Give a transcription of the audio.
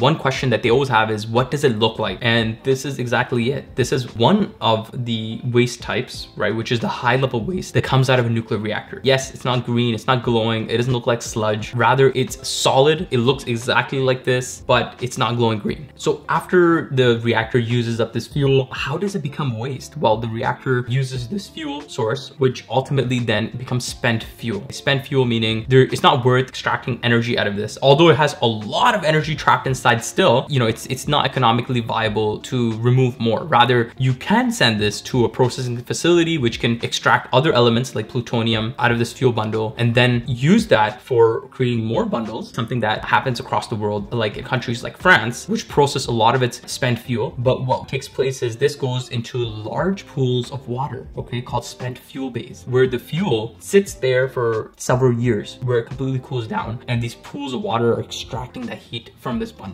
one question that they always have is what does it look like? And this is exactly it. This is one of the waste types, right? Which is the high level waste that comes out of a nuclear reactor. Yes, it's not green, it's not glowing, it doesn't look like sludge. Rather, it's solid. It looks exactly like this, but it's not glowing green. So after the reactor uses up this fuel, how does it become waste? Well, the reactor uses this fuel source, which ultimately then becomes spent fuel. Spent fuel meaning there, it's not worth extracting energy out of this. Although it has a lot of energy trapped inside still, you know, it's, it's not economically viable to remove more. Rather, you can send this to a processing facility which can extract other elements like plutonium out of this fuel bundle and then use that for creating more bundles, something that happens across the world, like in countries like France, which process a lot of its spent fuel. But what takes place is this goes into large pools of water, okay, called spent fuel bays, where the fuel sits there for several years, where it completely cools down. And these pools of water are extracting the heat from this bundle.